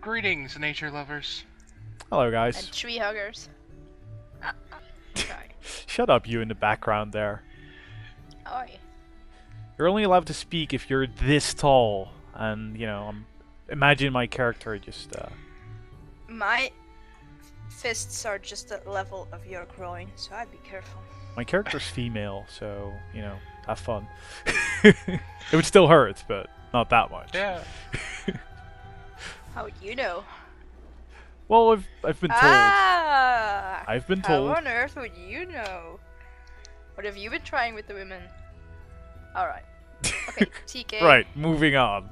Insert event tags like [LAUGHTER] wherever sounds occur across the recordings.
Greetings, nature lovers. Hello, guys. And guys. tree huggers. [LAUGHS] Sorry. Shut up, you in the background there. Oi. You're only allowed to speak if you're this tall, and you know, I'm, imagine my character just. Uh, My fists are just the level of your groin, so I'd be careful. my character's female, so you know, have fun. [LAUGHS] it would still hurt, but not that much. Yeah. [LAUGHS] How would you know? Well, I've I've been told. Ah! I've been How told. on earth would you know? What have you been trying with the women? Alright. Okay, [LAUGHS] TK. Right, moving on.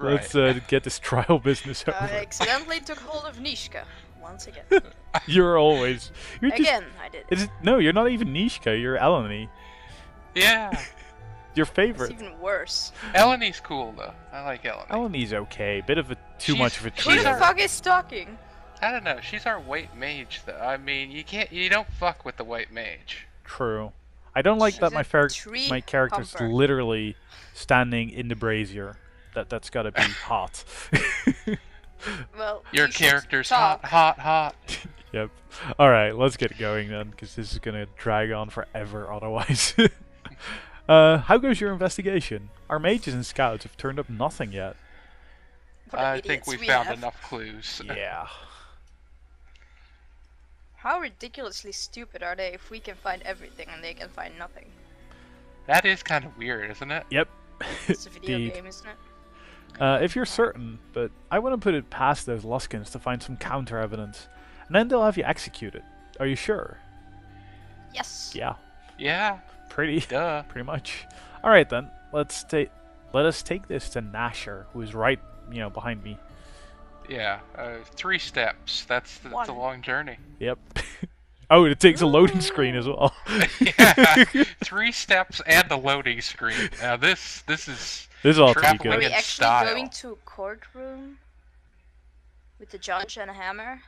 Let's uh, get this trial business over. I accidentally took hold of Neeshka once again. [LAUGHS] you're always. You're just, Again, I did. It's, no, you're not even Neeshka. You're Elanee. Yeah. [LAUGHS] Your favorite. It's favorite. even worse. Elanee's cool though. I like Elanee. Elanee's okay. Bit of a too She's- much of a she's Who the fuck is stalking? I don't know. She's our white mage though. I mean, you can't. You don't fuck with the white mage. True. I don't like that my a fer- my character's humper. literally standing in the brazier. That that's gotta be [LAUGHS] hot. Well, Your you character's hot, hot, hot. [LAUGHS] yep. All right, let's get going then, because this is gonna drag on forever otherwise. [LAUGHS] uh, how goes your investigation? Our mages and scouts have turned up nothing yet. What I think we we found have. enough clues. [LAUGHS] Yeah. How ridiculously stupid are they if we can find everything and they can find nothing? That is kind of weird, isn't it? Yep. It's a video [LAUGHS] Indeed. game, isn't it? Uh, if you're certain, but I want to put it past those Luskans to find some counter evidence, and then they'll have you executed. Are you sure? Yes. Yeah, Yeah. pretty, [LAUGHS] Duh. pretty much. All right then, let's take, let us take this to Nasher, who is right, you know, behind me. Yeah. Uh, three steps. That's that's a long journey. Yep. [LAUGHS] oh, it takes a loading screen as well. yeah. [LAUGHS] [LAUGHS] Three steps and a loading screen. Now this this is this is all to be Traveling Are we actually style. going to a courtroom with the judge and a hammer?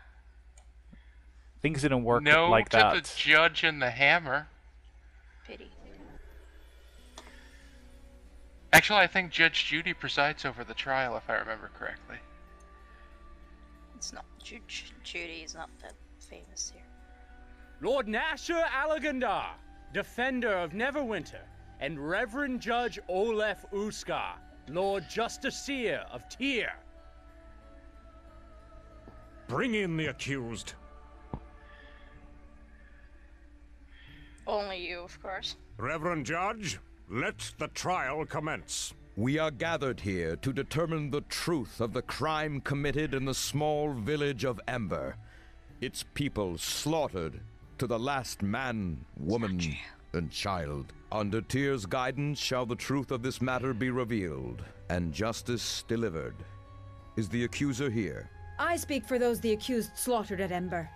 Things didn't work no like to that. the judge and the hammer. Pity. Actually, I think Judge Judy presides over the trial, if I remember correctly. It's not. Ju- Ju- Judy is not that famous here. Lord Nasher Alagondar, Defender of Neverwinter, and Reverend Judge Olef Uskar, Lord Justiciar of Tyr. Bring in the accused. Only you, of course. Reverend Judge, let the trial commence. We are gathered here to determine the truth of the crime committed in the small village of Ember. Its people slaughtered to the last man, woman, and child. Under Tyr's guidance shall the truth of this matter be revealed, and justice delivered. Is the accuser here? I speak for those the accused slaughtered at Ember,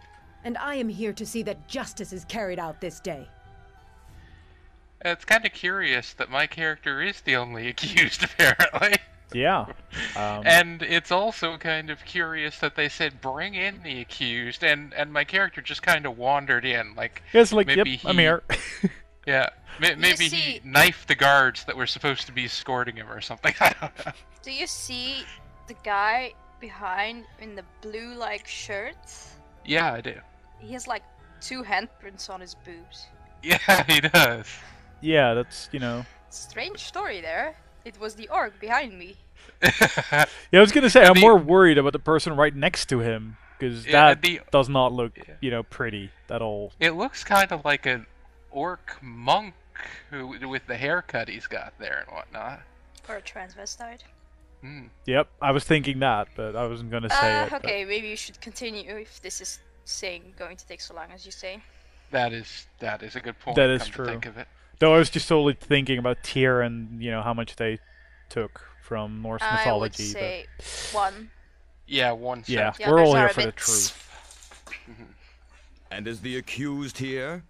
and I am here to see that justice is carried out this day. It's kind of curious that my character is the only [LAUGHS] accused, apparently. Yeah. [LAUGHS] Um, And it's also kind of curious that they said bring in the accused, and and my character just kind of wandered in, like it's like, yep, [LAUGHS] maybe I'm he- here. yeah, ma- maybe see- he knifed the guards that were supposed to be escorting him or something. I don't know. Do you see the guy behind in the blue like shirt? Yeah, I do. He has like two handprints on his boobs. Yeah, he does. Yeah, that's you know. Strange story there. It was the orc behind me. [LAUGHS] Yeah, I was gonna say I'm The- more worried about the person right next to him because Yeah, that the- does not look, Yeah. you know, pretty at all. it looks kind of like an orc monk who with the haircut he's got there and whatnot. Or a transvestite. Hmm. Yep, I was thinking that, but I wasn't gonna say Uh, it. but- okay, maybe you should continue if this is saying going to take so long as you say. That is that is a good point. That is come to true. think of it. Though I was just solely thinking about Tyr and you know how much they took from Norse I would mythology. say one. Yeah, one but yeah. The we're all here are a for the truth. And is the accused here?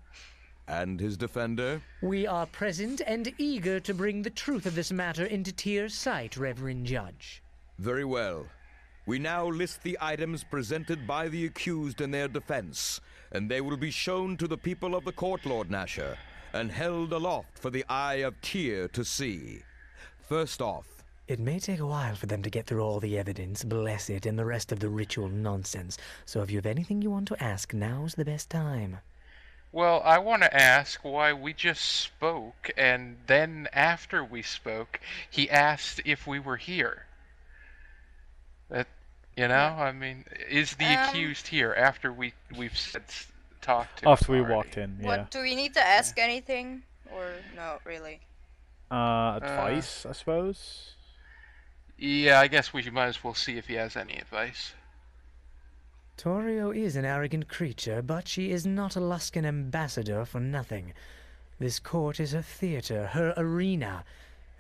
And his defender? We are present and eager to bring the truth of this matter into Tyr's sight, Reverend Judge. Very well. We now list the items presented by the accused in their defense, and they will be shown to the people of the court, Lord Nasher, and held aloft for the eye of Tyr to see. First off, It may take a while for them to get through all the evidence, bless it, and the rest of the ritual nonsense. So if you have anything you want to ask, now's the best time. Well, I want to ask why we just spoke, and then after we spoke, he asked if we were here. That, you know, I mean, is the Um, accused here after we we've said s- talked to? After we already? walked in, yeah. What do we need to ask anything, or no, really? Uh, advice, I suppose. Yeah, I guess we might as well see if he has any advice. Torio is an arrogant creature, but she is not a Luskan ambassador for nothing. This court is her theater, her arena,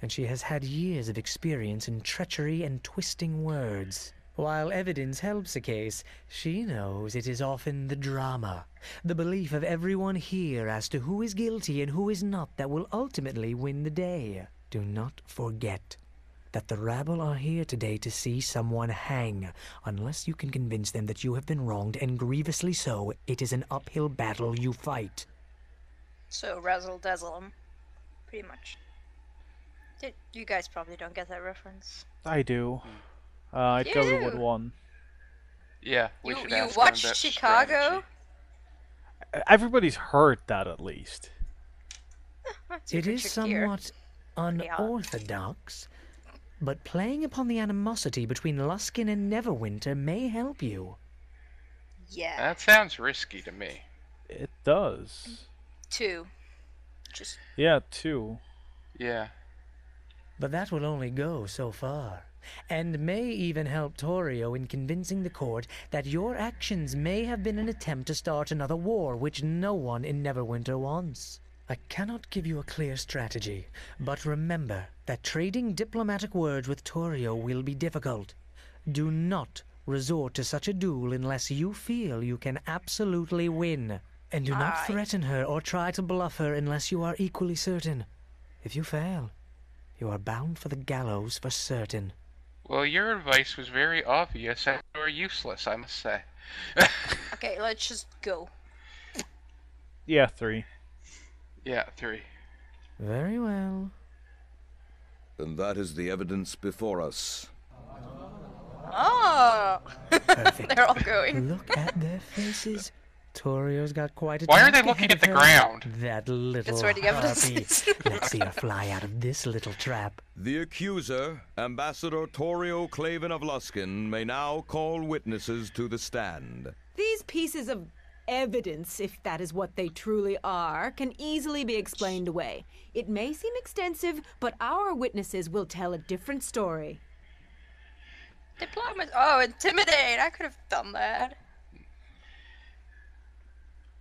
and she has had years of experience in treachery and twisting words. While evidence helps a case, she knows it is often the drama, the belief of everyone here as to who is guilty and who is not that will ultimately win the day. Do not forget that the rabble are here today to see someone hang. Unless you can convince them that you have been wronged, and grievously so, it is an uphill battle you fight. So razzle dazzle 'em, pretty much. You guys probably don't get that reference. I do. Hmm. Uh, I'd go with what one. Yeah, we You should you ask him watched about Chicago? strategy. Everybody's heard that at least. It's It even is trickier. somewhat Pretty hard. unorthodox, but playing upon the animosity between Luskan and Neverwinter may help you. Yeah, That sounds risky to me. It does. two. Just Yeah, two. Yeah. But that will only go so far, and may even help Torio in convincing the court that your actions may have been an attempt to start another war which no one in Neverwinter wants. I cannot give you a clear strategy, but remember that trading diplomatic words with Torio will be difficult. Do not resort to such a duel unless you feel you can absolutely win. And do not Aye. threaten her or try to bluff her unless you are equally certain. If you fail, you are bound for the gallows for certain. Well, your advice was very obvious and or useless, I must say. [LAUGHS] okay. Let's just go. Yeah, three. yeah, three. Very well. And that is the evidence before us. Oh, [LAUGHS] they're all going. Look at their faces. Torio's got quite a Why are task they looking at the ground? That little where the evidence [LAUGHS] Let's see her fly out of this little trap. The accuser, Ambassador Torio Claven of Luskan, may now call witnesses to the stand. These pieces of evidence, if that is what they truly are, can easily be explained away. It may seem extensive, but our witnesses will tell a different story. Diplomacy. Oh, intimidate. I could have done that.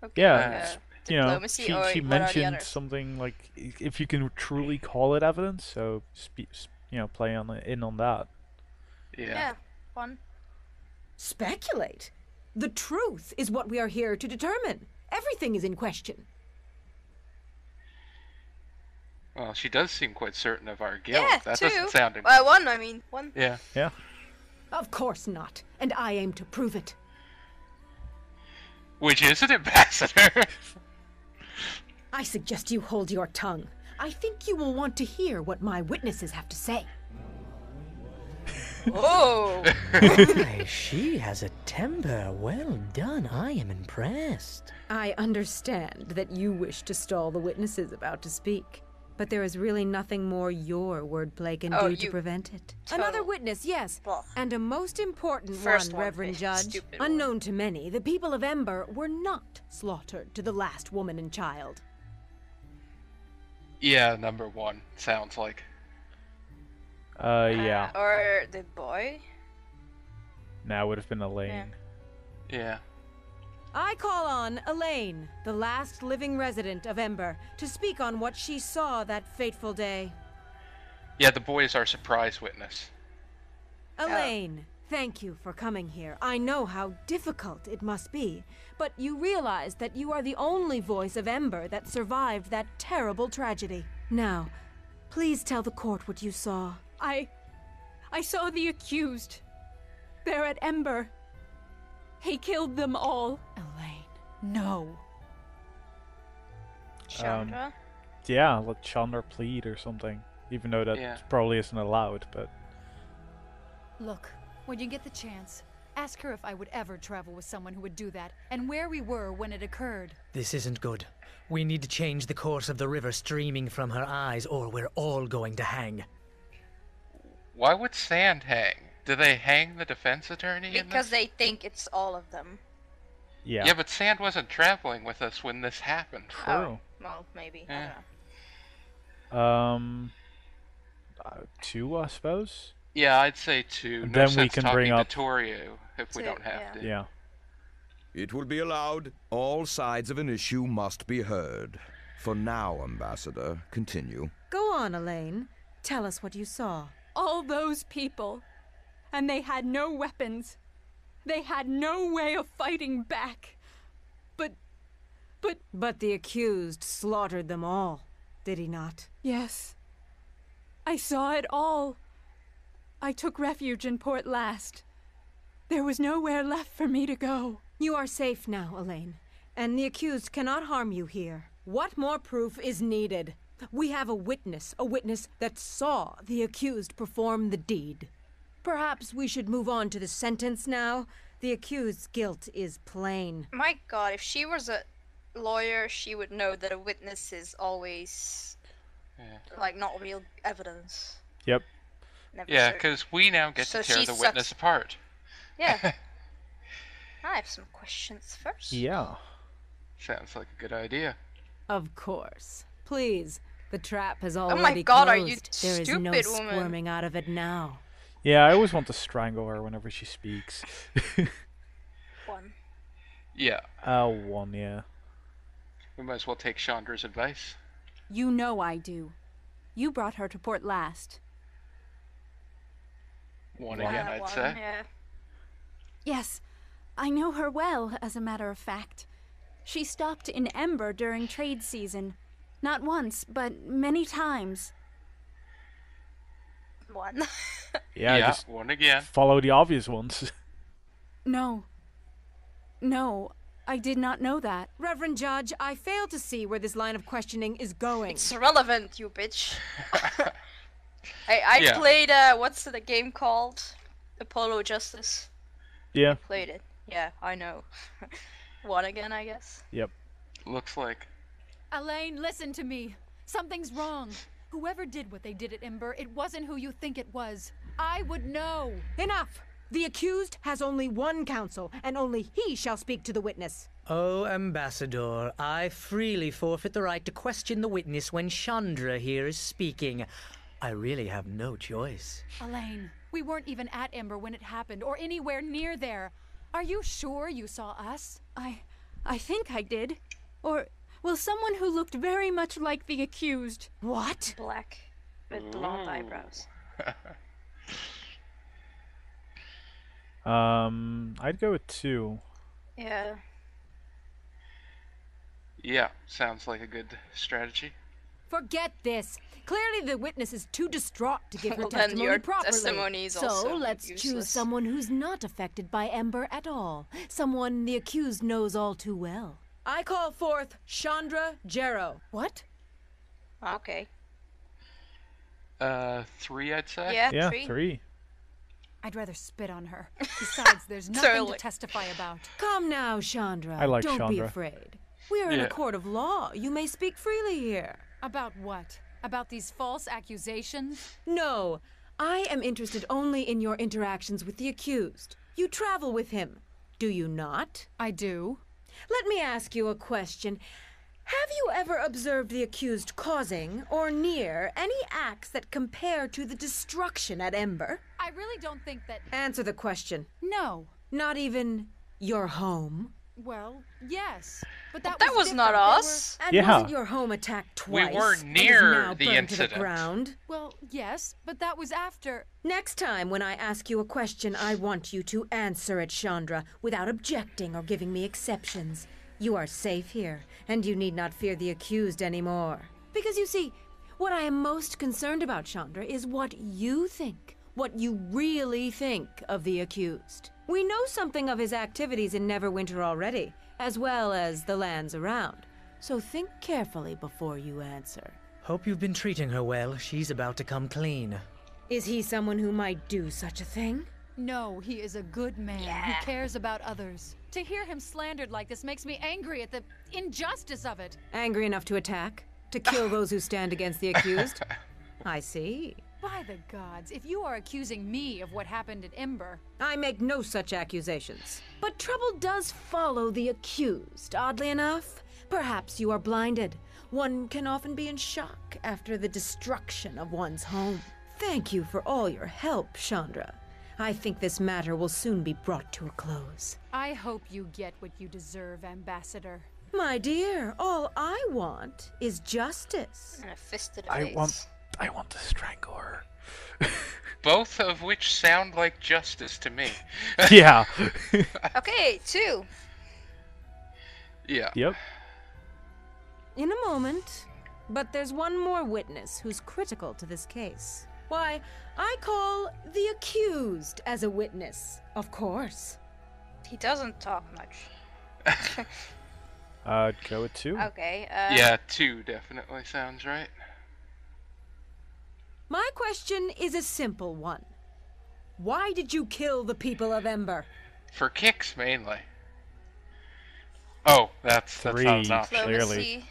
Okay, Yeah, uh, You know, she, she what are the mentioned something like if you can truly call it evidence, so spe- s- you know, play on the, in on that. Yeah. Yeah, one. Speculate. The truth is what we are here to determine. Everything is in question. Well, she does seem quite certain of our guilt. Yeah, that two. doesn't sound. im- Well, one. I mean, one. Yeah. Yeah. Of course not. And I aim to prove it. Which is an ambassador. [LAUGHS] I suggest you hold your tongue. I think you will want to hear what my witnesses have to say. [LAUGHS] Oh. Why, she has a temper. Well done. I am impressed. I understand that you wish to stall the witnesses about to speak, but there is really nothing more your wordplay can Oh, do to prevent it. total- Another witness, yes, Well, and a most important first one, one, Reverend Judge. stupid one. Unknown to many, the people of Ember were not slaughtered to the last woman and child. yeah, number one sounds like. Uh, yeah. Or the boy. Now would have been Elaine. Yeah. I call on Elaine, the last living resident of Ember, to speak on what she saw that fateful day. Yeah, the boy is our surprise witness. Uh, Elaine, thank you for coming here. I know how difficult it must be, but you realize that you are the only voice of Ember that survived that terrible tragedy. Now, please tell the court what you saw. I. I saw the accused. They're at Ember. He killed them all. Elaine, no. Shandra. Um, yeah, let Shandra plead or something. even though that Yeah. probably isn't allowed. But Look, when you get the chance, ask her if I would ever travel with someone who would do that, and where we were when it occurred. This isn't good. We need to change the course of the river streaming from her eyes, or we're all going to hang. Why would Sand hang? Do they hang the defense attorney in Because this? they think it's all of them. yeah, Yeah, but Sand wasn't traveling with us when this happened. true. Oh, well, maybe. I Yeah. don't know. Um, uh, two, I suppose. Yeah, I'd say two. And no then we can talking bring to Torio if we don't have yeah. to. Yeah. It will be allowed. All sides of an issue must be heard. For now, Ambassador, continue. Go on, Elaine. Tell us what you saw. All those people. And they had no weapons. They had no way of fighting back. But. But. But the accused slaughtered them all, did he not? Yes. I saw it all. I took refuge in Port Llast. There was nowhere left for me to go. You are safe now, Elaine, and the accused cannot harm you here. What more proof is needed? We have a witness, a witness that saw the accused perform the deed. Perhaps we should move on to the sentence now. The accused's guilt is plain. My god, if she was a lawyer, she would know that a witness is always Yeah. like not real evidence. Yep. Never Yeah, because we now get So to tear she the witness apart. Yeah. [LAUGHS] I have some questions first. Yeah. Sounds like a good idea. Of course. Please, the trap has oh my already God, are closed. you there is no stupid woman. squirming out of it now. Yeah, I always want to strangle her whenever she speaks. [LAUGHS] One. Yeah, uh, one, yeah. we might as well take Shandra's advice. You know I do. You brought her to Port Llast. One again, I'd one, say. Yeah. Yes, I know her well, as a matter of fact. She stopped in Ember during trade season. Not once, but many times. One. [LAUGHS] Yeah, Yeah, just one again. follow the obvious ones. [LAUGHS] No. No, I did not know that. Reverend Judge, I fail to see where this line of questioning is going. it's irrelevant, you bitch. [LAUGHS] I I Yeah. played uh what's the game called? Apollo Justice. yeah. Played it. Yeah, I know. One again, I guess. Yep. Looks like. Elaine, listen to me. Something's wrong. Whoever did what they did at Ember, it wasn't who you think it was. I would know. Enough! The accused has only one counsel, and only he shall speak to the witness. Oh, Ambassador, I freely forfeit the right to question the witness when Shandra here is speaking. I really have no choice. Elaine, we weren't even at Ember when it happened, or anywhere near there. Are you sure you saw us? I. I think I did. Or, well, someone who looked very much like the accused. What? Black with blonde eyebrows. [LAUGHS] Um, I'd go with two. Yeah. Yeah, sounds like a good strategy. Forget this. Clearly, the witness is too distraught to give her Well, then testimony your properly. testimony is so also let's choose someone who's not affected by Ember at all. Someone the accused knows all too well. I call forth Shandra Jerro. What? Okay. Uh, three, I'd say. Yeah, Yeah, three. three. I'd rather spit on her. [LAUGHS] Besides, there's nothing Totally. to testify about. Come now, Shandra. I like Don't be afraid. We are in Yeah. a court of law. You may speak freely here. About what? About these false accusations? No, I am interested only in your interactions with the accused. You travel with him, do you not? I do. Let me ask you a question. Have you ever observed the accused causing, or near, any acts that compare to the destruction at Ember? I really don't think that. Answer the question. No. Not even your home? Well, yes. But that, That was not different. There us. And Yeah. wasn't your home attacked twice? We twice? were and is near now the burned to the incident. ground? Well, yes, but that was after. Next time when I ask you a question, I want you to answer it, Shandra, without objecting or giving me exceptions. You are safe here, and you need not fear the accused anymore. Because you see, what I am most concerned about, Shandra, is what you think. What you really think of the accused. We know something of his activities in Neverwinter already, as well as the lands around. So think carefully before you answer. Hope you've been treating her well. She's about to come clean. Is he someone who might do such a thing? No, he is a good man who cares about others. To hear him slandered like this makes me angry at the injustice of it. Angry enough to attack? To kill those who stand against the [LAUGHS] accused? I see. By the gods, if you are accusing me of what happened at Ember, I make no such accusations. But trouble does follow the accused, oddly enough. Perhaps you are blinded. One can often be in shock after the destruction of one's home. Thank you for all your help, Shandra. I think this matter will soon be brought to a close. I hope you get what you deserve, Ambassador. My dear, all I want is justice. And a fist to the I face. want I want to strangle her. Both of which sound like justice to me. [LAUGHS] yeah. [LAUGHS] Okay, two. yeah. yep. In a moment. But there's one more witness who's critical to this case. Why, I call the accused as a witness, of course. He doesn't talk much. [LAUGHS] Uh, go with two. Okay. Uh, Yeah, two definitely sounds right. My question is a simple one. Why did you kill the people of Ember? For kicks mainly. Oh, that's that's Three. not an option. Clearly.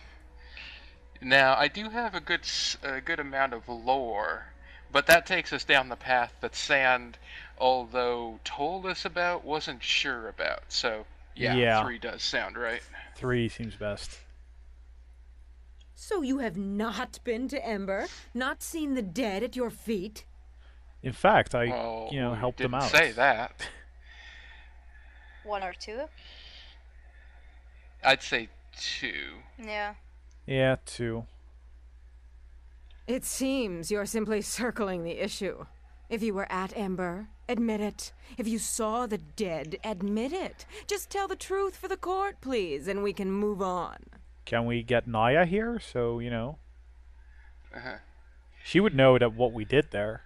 Now, I do have a good s- a good amount of lore, but that takes us down the path that Sand, although told us about, wasn't sure about. So, yeah, Yeah. three does sound right. Three seems best. So you have not been to Ember, not seen the dead at your feet? In fact, I well, you know helped them didn't out. say that. One or two. I'd say two. Yeah. Yeah, two. It seems you're simply circling the issue. If you were at Ember, admit it. If you saw the dead, admit it. Just tell the truth for the court, please, and we can move on. Can we get Naya here? So you know Uh-huh. she would know that what we did there.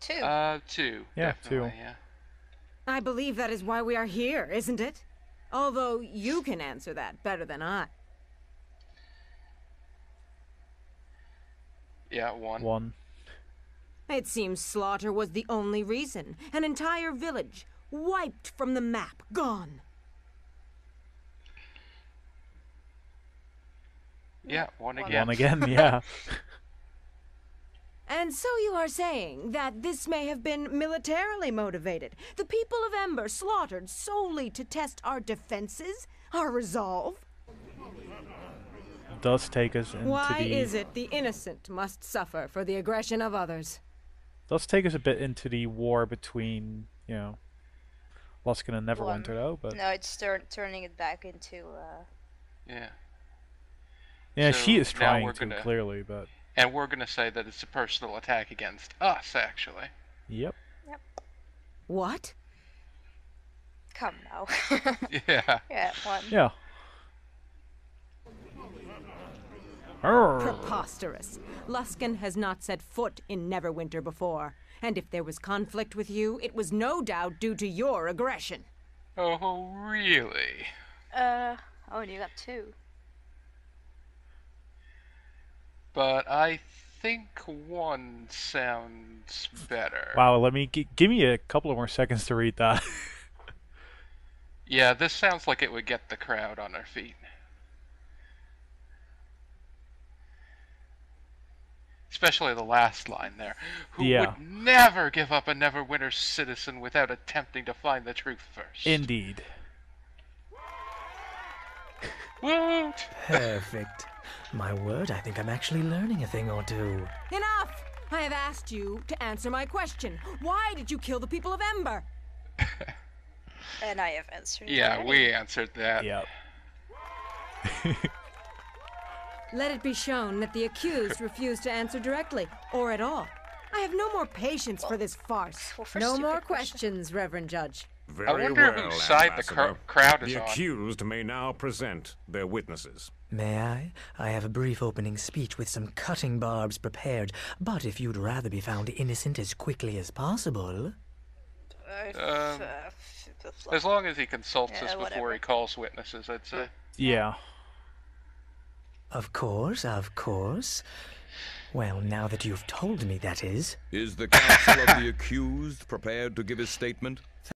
Two. Uh, two. Yeah, two. Yeah. I believe that is why we are here, isn't it? Although you can answer that better than I. Yeah, one. One. It seems slaughter was the only reason. An entire village, wiped from the map, gone. Yeah, one One again. One again. [LAUGHS] Yeah. And so you are saying that this may have been militarily motivated. The people of Ember slaughtered solely to test our defenses, our resolve. Does take us into Why the. is it the innocent must suffer for the aggression of others? Does take us a bit into the war between you know, Luskan and Neverwinter One. though, but No, it's turn turning it back into. Uh, Yeah. Yeah, she is trying to gonna- clearly, but And we're gonna say that it's a personal attack against us, actually. yep. Yep. What? come now. [LAUGHS] [LAUGHS] Yeah. yeah, one. Yeah. Arr. Preposterous. Luskan has not set foot in Neverwinter before. And if there was conflict with you, it was no doubt due to your aggression. Oh, really? Uh, oh, and you got two. But I think one sounds better. Wow, let me g- give me a couple of more seconds to read that. [LAUGHS] Yeah, this sounds like it would get the crowd on their feet. Especially the last line there. Who Yeah. would never give up a Neverwinter citizen without attempting to find the truth first. Indeed. Woot! Perfect. My word, I think I'm actually learning a thing or two. Enough! I have asked you to answer my question. Why did you kill the people of Ember? [LAUGHS] And I have answered. Yeah, already. we answered that. Yep. [LAUGHS] Let it be shown that the accused [LAUGHS] refused to answer directly, or at all. I have no more patience for this farce. well, for no stupid more question. questions, Reverend Judge. Very wonder well, whose side the cr- crowd is The on. accused may now present their witnesses. May I? I have a brief opening speech with some cutting barbs prepared, but if you'd rather be found innocent as quickly as possible. Uh, Um, f- f- f- As long as he consults Yeah, us before whatever. he calls witnesses, I'd say. Yeah. Of course, of course. Well, now that you've told me that is. Is the counsel of the accused prepared to give his statement?